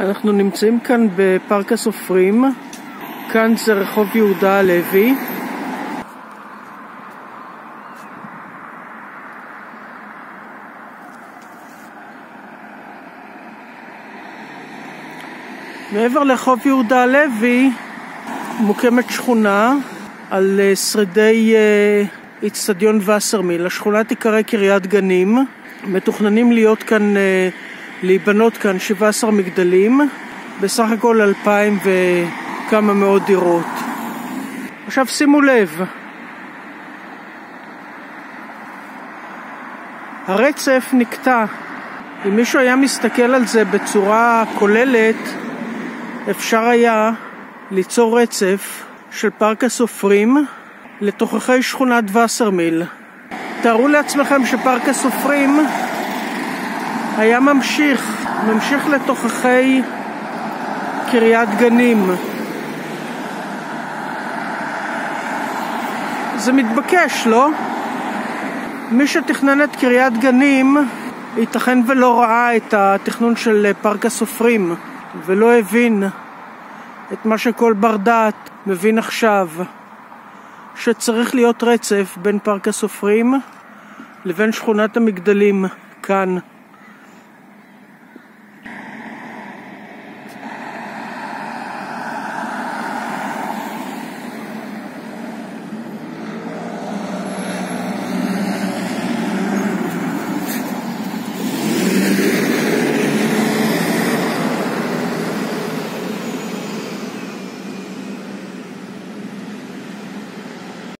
אנחנו נמצאים כאן בפארק הסופרים, כאן זה רחוב יהודה הלוי. מעבר לרחוב יהודה הלוי מוקמת שכונה על אה, שרידי איצטדיון וסרמיל. השכונה תיקרא קריית גנים. מתוכננים להיות כאן אה, להיבנות כאן 17 מגדלים, בסך הכל אלפיים וכמה מאות דירות. עכשיו שימו לב, הרצף נקטע. אם מישהו היה מסתכל על זה בצורה כוללת, אפשר היה ליצור רצף של פארק הסופרים לתוככי שכונת וסרמיל. תארו לעצמכם שפארק הסופרים היה ממשיך, ממשיך לתוככי קריית גנים. זה מתבקש, לא? מי שתכנן את קריית גנים ייתכן ולא ראה את התכנון של פארק הסופרים ולא הבין את מה שכל בר דעת מבין עכשיו שצריך להיות רצף בין פארק הסופרים לבין שכונת המגדלים כאן